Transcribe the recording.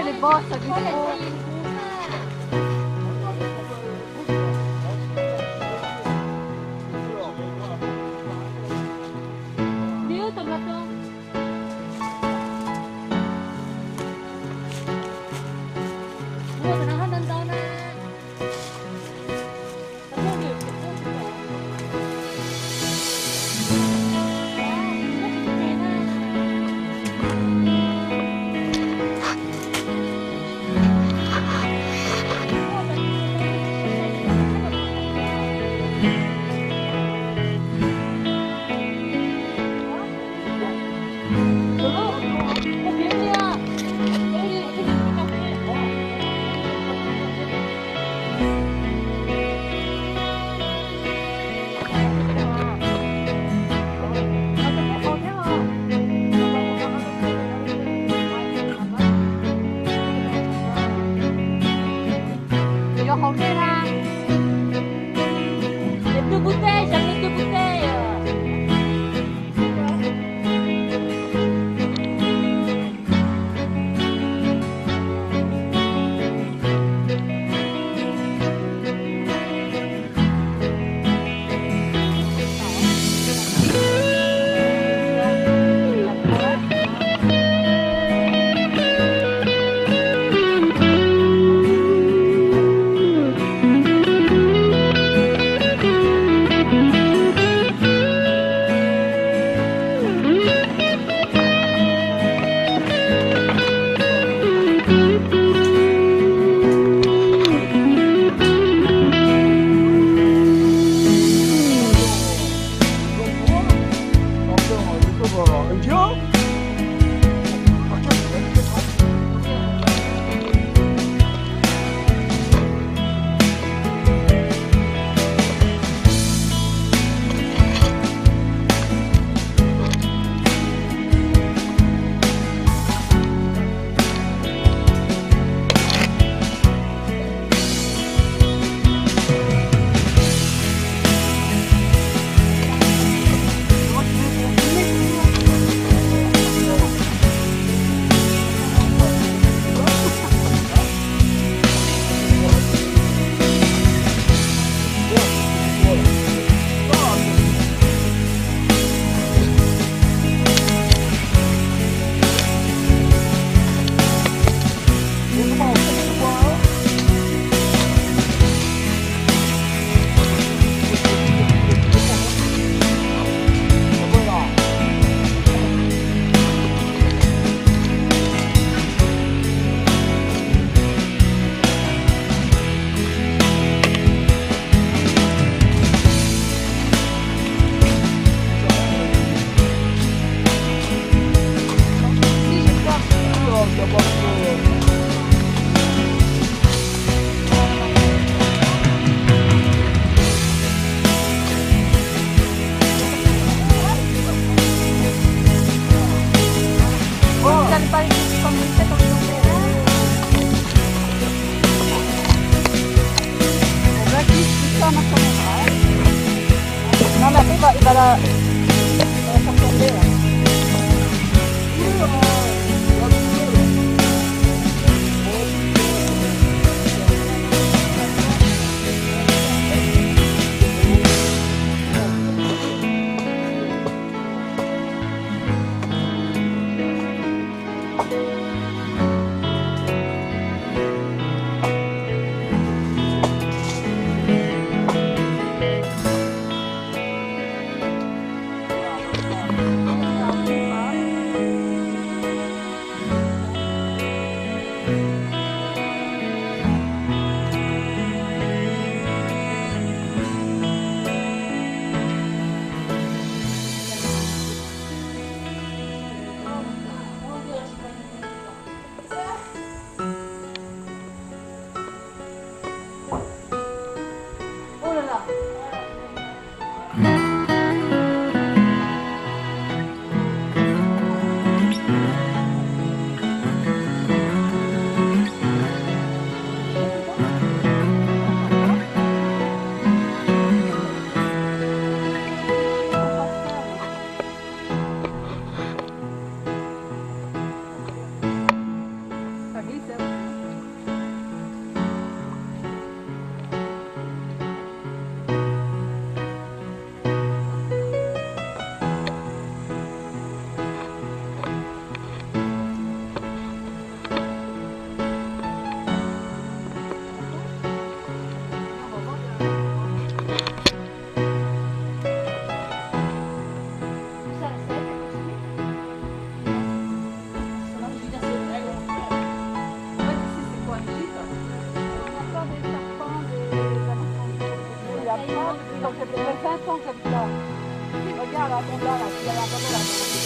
ele bota de fogo. Oh. out. Ton